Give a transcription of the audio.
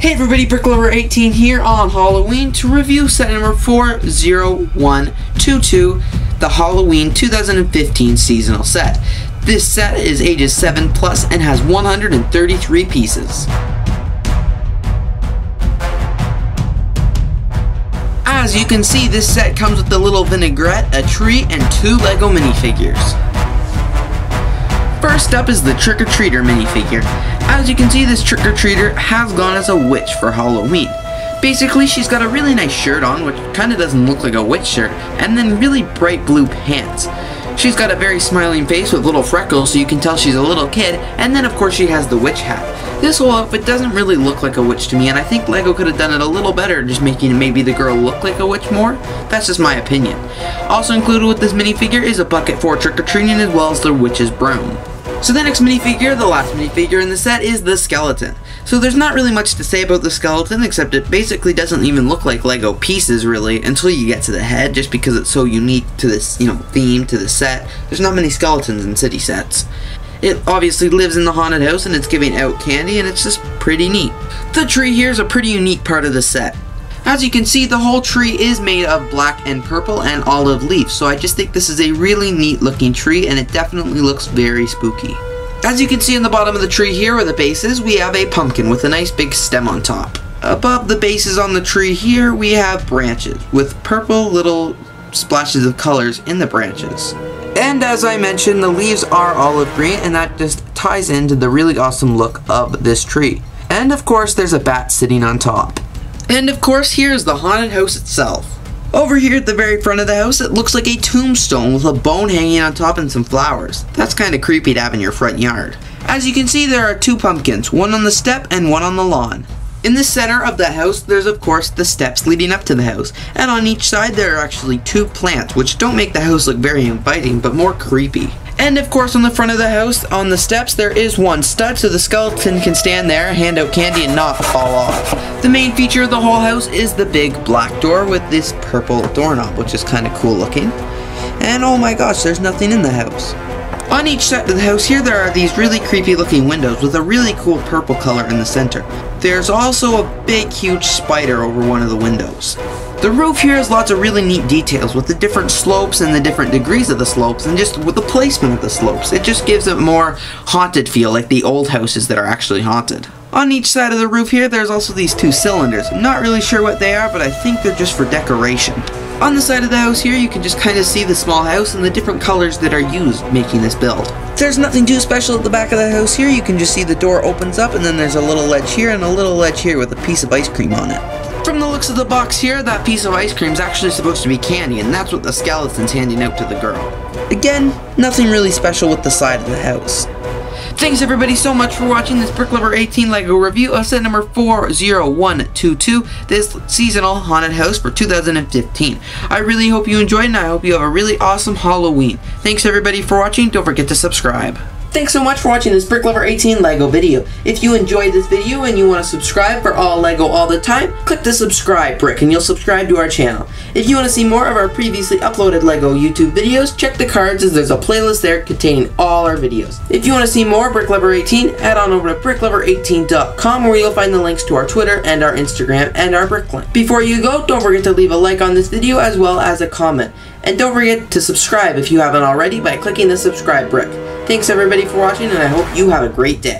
Hey everybody, BrickLover18 here on Halloween to review set number 40122, the Halloween 2015 seasonal set. This set is ages 7 plus and has 133 pieces. As you can see, this set comes with a little vignette, a tree, and two LEGO minifigures. First up is the Trick-or-Treater minifigure. As you can see, this trick-or-treater has gone as a witch for Halloween. Basically, she's got a really nice shirt on, which kind of doesn't look like a witch shirt, and then really bright blue pants. She's got a very smiling face with little freckles so you can tell she's a little kid, and then of course she has the witch hat. This whole outfit doesn't really look like a witch to me, and I think LEGO could have done it a little better, just making maybe the girl look like a witch more. That's just my opinion. Also included with this minifigure is a bucket for trick-or-treating as well as the witch's broom. So the next minifigure, the last minifigure in the set, is the skeleton. So there's not really much to say about the skeleton, except it basically doesn't even look like Lego pieces, really, until you get to the head, just because it's so unique to this, you know, theme, to the set. There's not many skeletons in city sets. It obviously lives in the haunted house, and it's giving out candy, and it's just pretty neat. The tree here is a pretty unique part of the set. As you can see, the whole tree is made of black and purple and olive leaves, so I just think this is a really neat looking tree and it definitely looks very spooky. As you can see in the bottom of the tree here where the base is, we have a pumpkin with a nice big stem on top. Above the bases on the tree here, we have branches with purple little splashes of colors in the branches. And as I mentioned, the leaves are olive green and that just ties into the really awesome look of this tree. And of course, there's a bat sitting on top. And of course, here's the haunted house itself. Over here at the very front of the house, it looks like a tombstone with a bone hanging on top and some flowers. That's kind of creepy to have in your front yard. As you can see, there are two pumpkins, one on the step and one on the lawn. In the center of the house, there's of course the steps leading up to the house, and on each side there are actually two plants, which don't make the house look very inviting, but more creepy. And of course on the front of the house, on the steps, there is one stud so the skeleton can stand there, hand out candy, and not fall off. The main feature of the whole house is the big black door with this purple doorknob, which is kind of cool looking. And oh my gosh, there's nothing in the house. On each side of the house here there are these really creepy looking windows with a really cool purple color in the center. There's also a big huge spider over one of the windows. The roof here has lots of really neat details with the different slopes and the different degrees of the slopes and just with the placement of the slopes. It just gives it more haunted feel like the old houses that are actually haunted. On each side of the roof here there's also these two cylinders. I'm not really sure what they are but I think they're just for decoration. On the side of the house here you can just kind of see the small house and the different colors that are used making this build. There's nothing too special at the back of the house here. You can just see the door opens up and then there's a little ledge here and a little ledge here with a piece of ice cream on it. Looks of the box here, that piece of ice cream is actually supposed to be candy, and that's what the skeleton's handing out to the girl. Again, nothing really special with the side of the house. Thanks everybody so much for watching this BrickLover18 LEGO review of set number 40122, this seasonal haunted house for 2015. I really hope you enjoyed and I hope you have a really awesome Halloween. Thanks everybody for watching, don't forget to subscribe. Thanks so much for watching this BrickLover18 LEGO video. If you enjoyed this video and you want to subscribe for all LEGO all the time, click the subscribe brick and you'll subscribe to our channel. If you want to see more of our previously uploaded LEGO YouTube videos, check the cards as there's a playlist there containing all our videos. If you want to see more BrickLover18, head on over to BrickLover18.com where you'll find the links to our Twitter and our Instagram and our Bricklink. Before you go, don't forget to leave a like on this video as well as a comment. And don't forget to subscribe if you haven't already by clicking the subscribe brick. Thanks everybody for watching and I hope you have a great day.